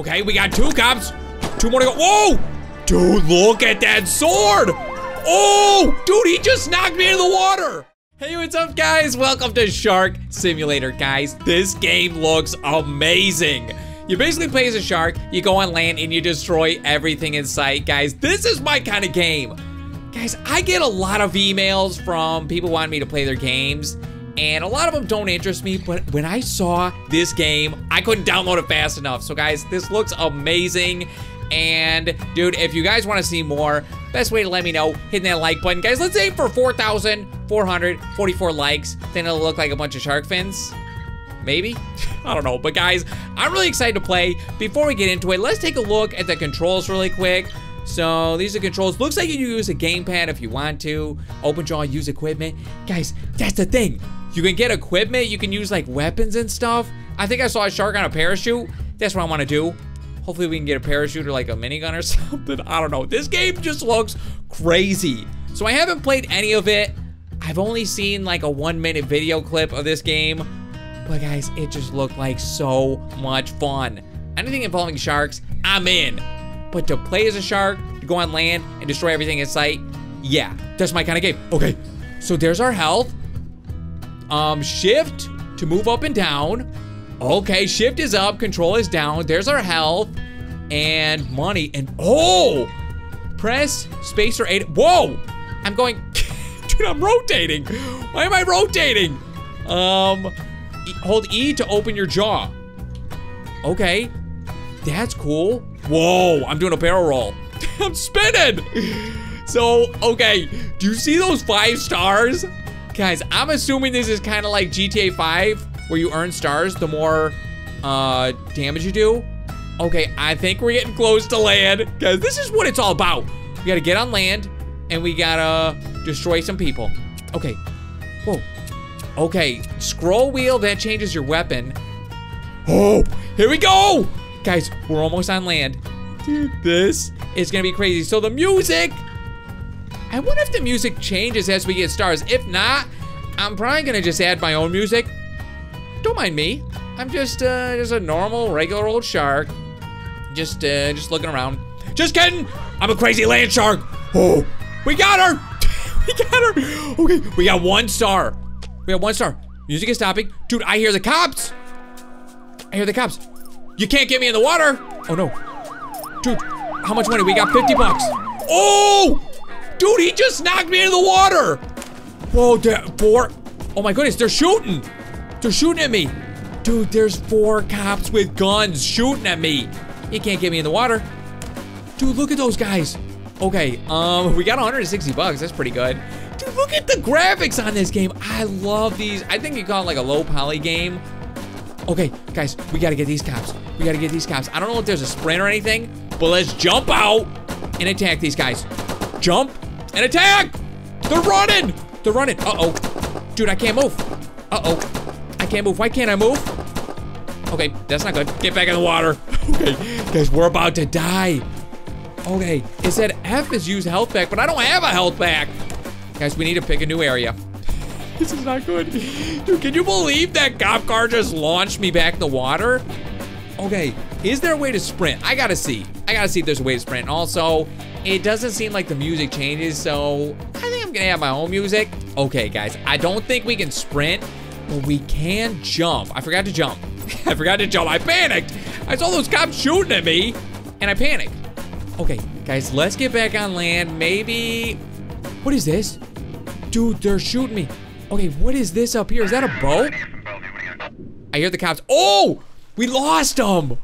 Okay, we got two cops. Two more to go. Whoa! Dude, look at that sword! Oh! Dude, he just knocked me into the water! Hey, what's up, guys? Welcome to Shark Simulator, guys. This game looks amazing. You basically play as a shark, you go on land, and you destroy everything in sight. Guys, this is my kind of game. Guys, I get a lot of emails from people wanting me to play their games, and a lot of them don't interest me, but when I saw this game, I couldn't download it fast enough. So guys, this looks amazing. And dude, if you guys want to see more, best way to let me know, hitting that like button. Guys, let's aim for 4,444 likes. Then it'll look like a bunch of shark fins. Maybe? I don't know. But guys, I'm really excited to play. Before we get into it, let's take a look at the controls really quick. So these are controls. Looks like you use a gamepad if you want to. Open jaw, use equipment. Guys, that's the thing. You can get equipment. You can use like weapons and stuff. I think I saw a shark on a parachute. That's what I want to do. Hopefully we can get a parachute or like a minigun or something. I don't know. This game just looks crazy. So I haven't played any of it. I've only seen like a one minute video clip of this game. But guys, it just looked like so much fun. Anything involving sharks, I'm in. But to play as a shark, to go on land and destroy everything in sight, yeah, that's my kind of game. Okay, so there's our health. Um, shift to move up and down. Okay, shift is up, control is down. There's our health and money and oh, press space or eight. Whoa, I'm going, dude, I'm rotating. Why am I rotating? Um, hold E to open your jaw. Okay, that's cool. Whoa, I'm doing a barrel roll. I'm spinning. So, okay, do you see those five stars? Guys, I'm assuming this is kind of like GTA 5, where you earn stars the more uh, damage you do. Okay, I think we're getting close to land. Guys, this is what it's all about. We gotta get on land, and we gotta destroy some people. Okay, whoa. Okay, scroll wheel, that changes your weapon. Oh, here we go! Guys, we're almost on land. Dude, this is gonna be crazy. So the music, I wonder if the music changes as we get stars. If not, I'm probably gonna just add my own music. Don't mind me. I'm just, uh, just a normal, regular old shark. Just, uh, just looking around. Just kidding! I'm a crazy land shark! Oh, we got her! we got her! Okay, we got one star. We got one star. Music is stopping. Dude, I hear the cops! I hear the cops. You can't get me in the water! Oh no. Dude, how much money? We got 50 bucks. Oh! Dude, he just knocked me into the water! Whoa, there, four. Oh my goodness, they're shooting! They're shooting at me! Dude, there's four cops with guns shooting at me. You can't get me in the water. Dude, look at those guys. Okay, um, we got 160 bucks. That's pretty good. Dude, look at the graphics on this game. I love these. I think you call it like a low poly game. Okay, guys, we gotta get these cops. We gotta get these cops. I don't know if there's a sprint or anything, but let's jump out and attack these guys. Jump and attack! They're running! They're running. Uh-oh. Dude, I can't move. Uh-oh. I can't move. Why can't I move? Okay, that's not good. Get back in the water. okay, guys, we're about to die. Okay, it said F is use health pack, but I don't have a health pack. Guys, we need to pick a new area. this is not good. Dude, can you believe that cop car just launched me back in the water? Okay, is there a way to sprint? I gotta see. I gotta see if there's a way to sprint. Also, it doesn't seem like the music changes, so I think I'm gonna have my own music. Okay, guys, I don't think we can sprint, but we can jump. I forgot to jump. I forgot to jump. I panicked. I saw those cops shooting at me, and I panicked. Okay, guys, let's get back on land. Maybe, what is this? Dude, they're shooting me. Okay, what is this up here? Is that a boat? I hear the cops. Oh, we lost them.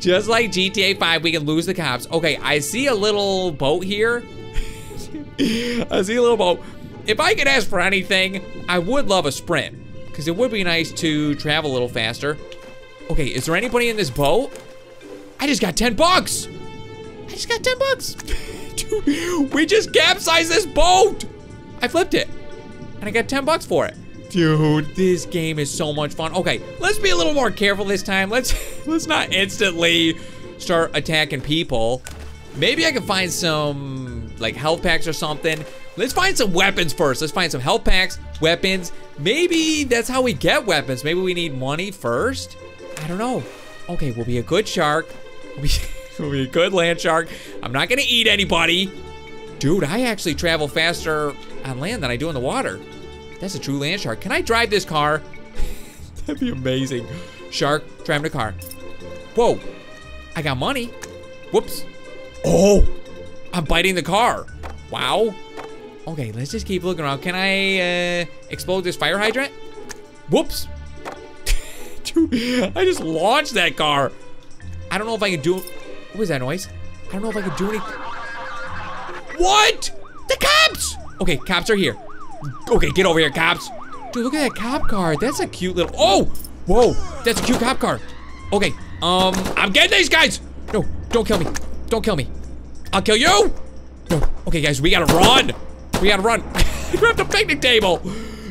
Just like GTA 5, we can lose the cops. Okay, I see a little boat here. I see a little boat. If I could ask for anything, I would love a sprint. Because it would be nice to travel a little faster. Okay, is there anybody in this boat? I just got 10 bucks. I just got 10 bucks. Dude, we just capsized this boat. I flipped it. And I got 10 bucks for it. Dude, this game is so much fun. Okay, let's be a little more careful this time. Let's let's not instantly start attacking people. Maybe I can find some like health packs or something. Let's find some weapons first. Let's find some health packs, weapons. Maybe that's how we get weapons. Maybe we need money first. I don't know. Okay, we'll be a good shark. We'll be, we'll be a good land shark. I'm not gonna eat anybody. Dude, I actually travel faster on land than I do in the water. That's a true land shark. Can I drive this car? That'd be amazing. Shark, driving a car. Whoa, I got money. Whoops. Oh, I'm biting the car. Wow. Okay, let's just keep looking around. Can I uh, explode this fire hydrant? Whoops. Dude, I just launched that car. I don't know if I can do... What was that noise? I don't know if I can do any... What? The cops! Okay, cops are here. Okay, get over here, cops. Dude, look at that cop car. That's a cute little... Oh! Whoa, that's a cute cop car. Okay, um, I'm getting these guys. No, don't kill me. Don't kill me. I'll kill you. No. Okay, guys, we gotta run. We gotta run. We Grab the picnic table.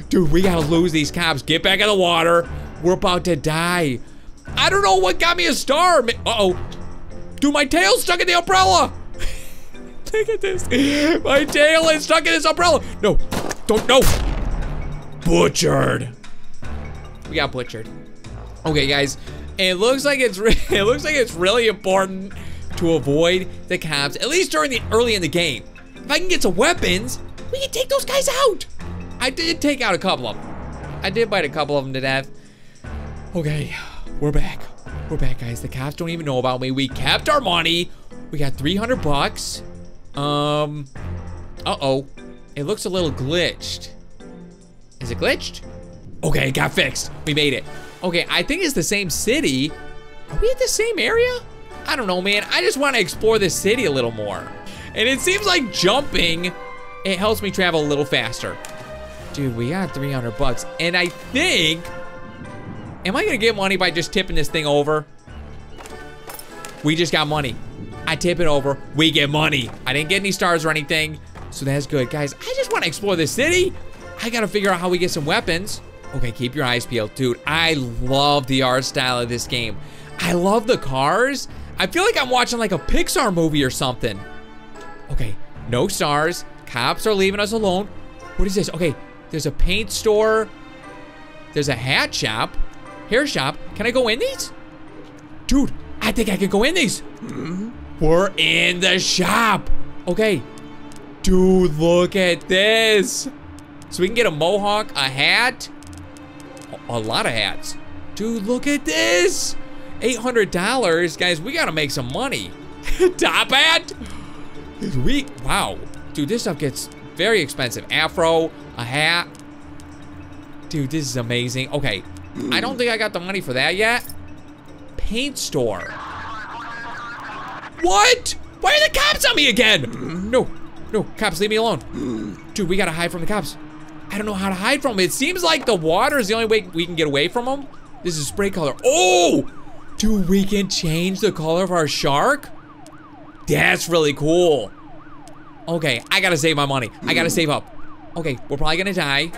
Dude, we gotta lose these cops. Get back in the water. We're about to die. I don't know what got me a star. Uh-oh. Dude, my tail's stuck in the umbrella. Look at this. My tail is stuck in this umbrella. No, don't, no. Butchered. We got butchered. Okay, guys. It looks like it's it looks like it's really important to avoid the cops, at least during the early in the game. If I can get some weapons, we can take those guys out. I did take out a couple of them. I did bite a couple of them to death. Okay, we're back. We're back, guys. The cops don't even know about me. We kept our money. We got 300 bucks. Um, uh-oh. It looks a little glitched. Is it glitched? Okay, it got fixed. We made it. Okay, I think it's the same city. Are we at the same area? I don't know, man. I just want to explore this city a little more. And it seems like jumping, it helps me travel a little faster. Dude, we got 300 bucks. And I think, am I gonna get money by just tipping this thing over? We just got money. I tip it over, we get money. I didn't get any stars or anything, so that's good. Guys, I just wanna explore this city. I gotta figure out how we get some weapons. Okay, keep your eyes peeled. Dude, I love the art style of this game. I love the cars. I feel like I'm watching like a Pixar movie or something. Okay, no stars. Cops are leaving us alone. What is this? Okay, there's a paint store. There's a hat shop. Hair shop. Can I go in these? Dude, I think I can go in these. We're in the shop. Okay. Dude, look at this. So we can get a mohawk, a hat, a lot of hats. Dude, look at this. $800. Guys, we gotta make some money. Top hat. We, wow. Dude, this stuff gets very expensive. Afro, a hat. Dude, this is amazing. Okay, I don't think I got the money for that yet. Paint store. What? Why are the cops on me again? No, no, cops, leave me alone. Dude, we gotta hide from the cops. I don't know how to hide from them. It seems like the water is the only way we can get away from them. This is spray color. Oh! Dude, we can change the color of our shark? That's really cool. Okay, I gotta save my money. I gotta save up. Okay, we're probably gonna die.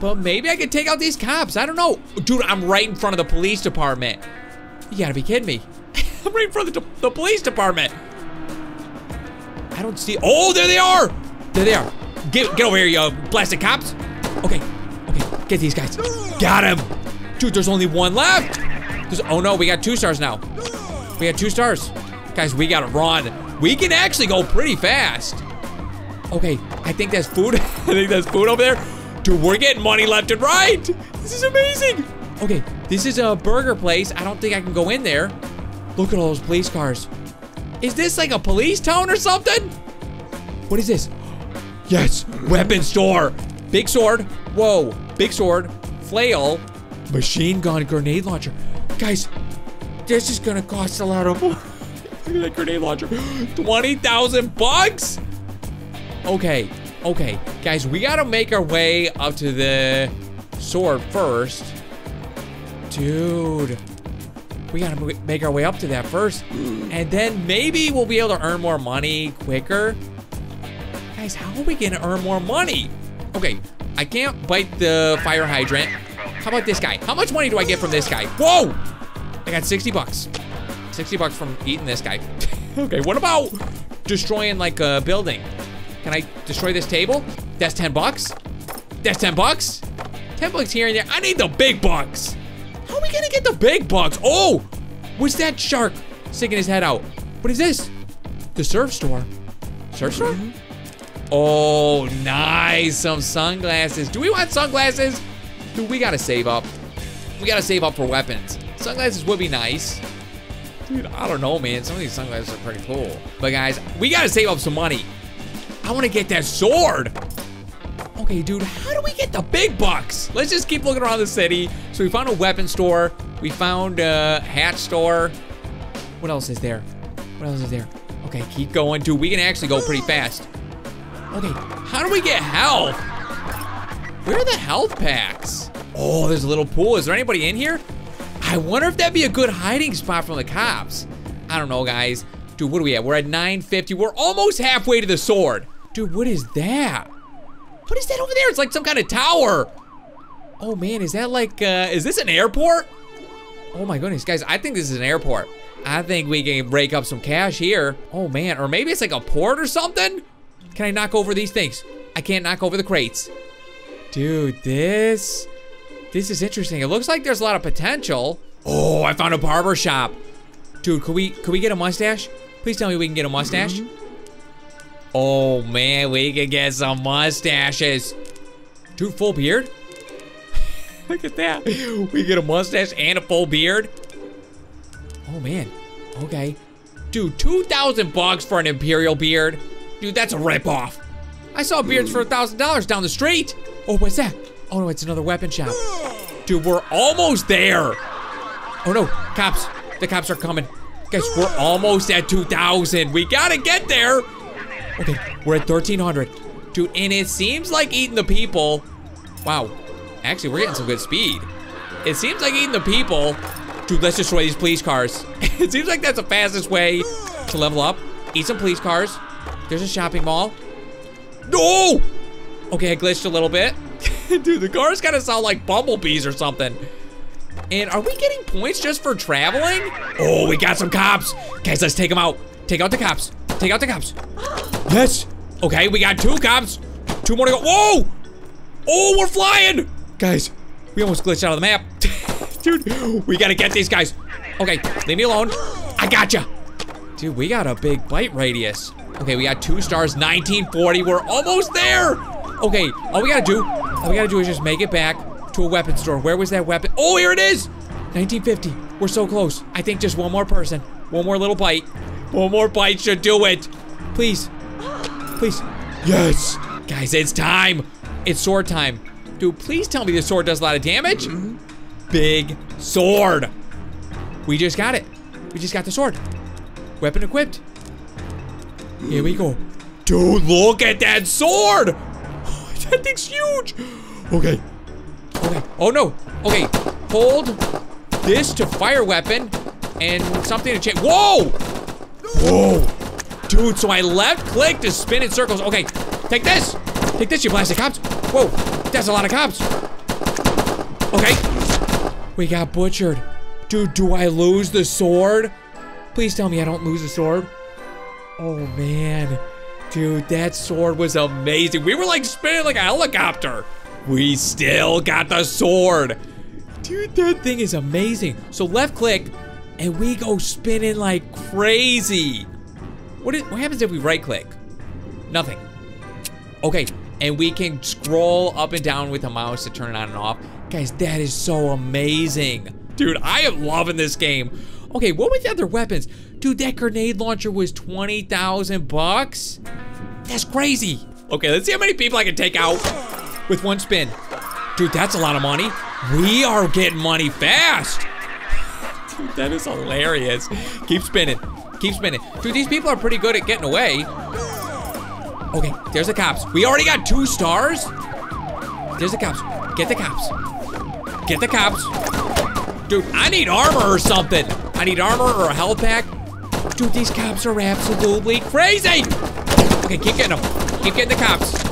But maybe I could take out these cops. I don't know. Dude, I'm right in front of the police department. You gotta be kidding me. I'm right in front of the, the police department. I don't see. Oh, there they are. There they are. Get, get over here, you blasted cops. Okay, okay, get these guys. Got him. Dude, there's only one left. There's, oh no, we got two stars now. We got two stars. Guys, we gotta run. We can actually go pretty fast. Okay, I think that's food. I think that's food over there. Dude, we're getting money left and right. This is amazing. Okay, this is a burger place. I don't think I can go in there. Look at all those police cars. Is this like a police town or something? What is this? Yes, weapon store. Big sword. Whoa, big sword. Flail. Machine gun grenade launcher. Guys, this is gonna cost a lot of Look at that grenade launcher. 20,000 bucks? Okay, okay. Guys, we gotta make our way up to the sword first. Dude. We gotta make our way up to that first. And then maybe we'll be able to earn more money quicker. Guys, how are we gonna earn more money? Okay, I can't bite the fire hydrant. How about this guy? How much money do I get from this guy? Whoa! I got 60 bucks. 60 bucks from eating this guy. okay, what about destroying like a building? Can I destroy this table? That's 10 bucks. That's 10 bucks. 10 bucks here and there. I need the big bucks. How are we gonna get the big bucks? Oh, what's that shark? sticking his head out. What is this? The surf store. Surf store? Mm-hmm. Oh, nice. Some sunglasses. Do we want sunglasses? Dude, we gotta save up. We gotta save up for weapons. Sunglasses would be nice. Dude, I don't know, man. Some of these sunglasses are pretty cool. But guys, we gotta save up some money. I wanna get that sword. Okay, dude, how do we get the big bucks? Let's just keep looking around the city. So we found a weapon store. We found a hat store. What else is there? What else is there? Okay, keep going, dude. We can actually go pretty fast. Okay, how do we get health? Where are the health packs? Oh, there's a little pool. Is there anybody in here? I wonder if that'd be a good hiding spot from the cops. I don't know, guys. Dude, what are we at? We're at 950. We're almost halfway to the sword. Dude, what is that? What is that over there? It's like some kind of tower. Oh man, is that like, uh, is this an airport? Oh my goodness, guys, I think this is an airport. I think we can break up some cash here. Oh man, or maybe it's like a port or something? Can I knock over these things? I can't knock over the crates. Dude, this, this is interesting. It looks like there's a lot of potential. Oh, I found a barber shop. Dude, could we, could we get a mustache? Please tell me we can get a mustache. Mm-hmm. Oh man, we can get some mustaches. Dude, full beard? Look at that. We get a mustache and a full beard. Oh man. Okay. Dude, 2,000 bucks for an imperial beard? Dude, that's a ripoff. I saw beards for a $1,000 down the street. Oh, what's that? Oh no, it's another weapon shop. Dude, we're almost there. Oh no, cops. The cops are coming. Guys, we're almost at 2,000. We gotta get there. Okay, we're at 1,300. Dude, and it seems like eating the people. Wow. Actually, we're getting some good speed. It seems like eating the people. Dude, let's destroy these police cars. it seems like that's the fastest way to level up. Eat some police cars. There's a shopping mall. No! Okay, I glitched a little bit. Dude, the cars kind of sound like bumblebees or something. And are we getting points just for traveling? Oh, we got some cops. Guys, let's take them out. Take out the cops. Take out the cops. Yes. Okay, we got two cops. Two more to go. Whoa! Oh, we're flying! Guys, we almost glitched out of the map. Dude, we gotta get these guys. Okay, leave me alone. I gotcha. Dude, we got a big bite radius. Okay, we got two stars, 1940. We're almost there. Okay, all we gotta do, all we gotta do is just make it back to a weapon store. Where was that weapon? Oh, here it is. 1950. We're so close. I think just one more person. One more little bite. One more bite should do it. Please. Please. Yes. Guys, it's time. It's sword time. Dude, please tell me this sword does a lot of damage. Mm-hmm. Big sword. We just got it. We just got the sword. Weapon equipped. Here we go. Dude, look at that sword. that thing's huge. Okay. Okay. Oh, no. Okay. Hold this to fire weapon and something to change. Whoa! Whoa! Dude, so I left click to spin in circles. Okay, take this. Take this, you plastic cops. Whoa, that's a lot of cops. Okay. We got butchered. Dude, do I lose the sword? Please tell me I don't lose the sword. Oh, man. Dude, that sword was amazing. We were like spinning like a helicopter. We still got the sword. Dude, that thing is amazing. So left click, and we go spinning like crazy. What, is, what happens if we right click? Nothing. Okay, and we can scroll up and down with the mouse to turn it on and off. Guys, that is so amazing. Dude, I am loving this game. Okay, what were the other weapons? Dude, that grenade launcher was 20,000 bucks? That's crazy. Okay, let's see how many people I can take out with one spin. Dude, that's a lot of money. We are getting money fast. Dude, that is hilarious. Keep spinning. Keep spinning. Dude, these people are pretty good at getting away. Okay, there's the cops. We already got two stars? There's the cops. Get the cops. Get the cops. Dude, I need armor or something. I need armor or a health pack. Dude, these cops are absolutely crazy. Okay, keep getting them. Keep getting the cops.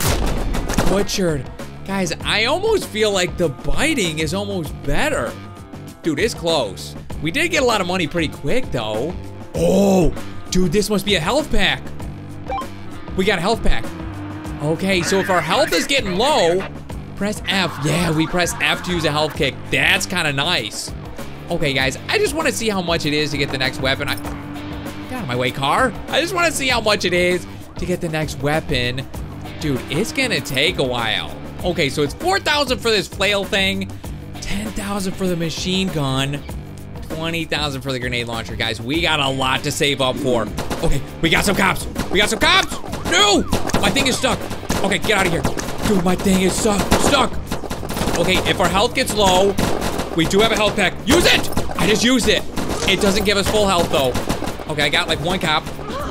Butchered. Guys, I almost feel like the biting is almost better. Dude, it's close. We did get a lot of money pretty quick, though. Oh, dude, this must be a health pack. We got a health pack. Okay, so if our health is getting low, press F. Yeah, we press F to use a health kick. That's kind of nice. Okay, guys, I just want to see how much it is to get the next weapon. I, Get out of my way, car. I just want to see how much it is to get the next weapon. Dude, it's gonna take a while. Okay, so it's 4,000 for this flail thing, 10,000 for the machine gun, 20,000 for the grenade launcher. Guys, we got a lot to save up for. Okay, we got some cops. We got some cops. No, my thing is stuck. Okay, get out of here. Dude, my thing is stuck. Stuck. Okay, if our health gets low, we do have a health pack. Use it! I just used it. It doesn't give us full health, though. Okay, I got like one cop.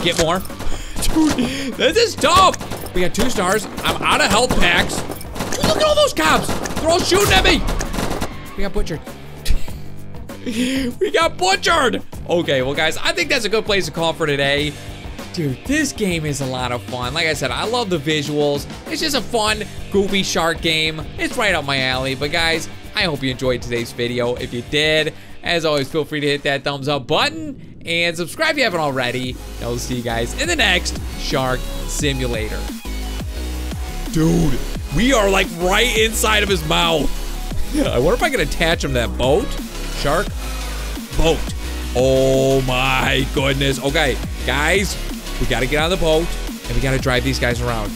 Get more. Dude, this is tough. We got two stars. I'm out of health packs. Look at all those cops. They're all shooting at me. We got butchered. we got butchered. Okay, well, guys, I think that's a good place to call for today. Dude, this game is a lot of fun. Like I said, I love the visuals. It's just a fun, goofy shark game. It's right up my alley. But guys, I hope you enjoyed today's video. If you did, as always, feel free to hit that thumbs up button and subscribe if you haven't already. And I'll see you guys in the next Shark Simulator. Dude, we are like right inside of his mouth. I wonder if I can attach him to that boat. Shark, boat. Oh my goodness. Okay, guys, we gotta get on the boat and we gotta drive these guys around.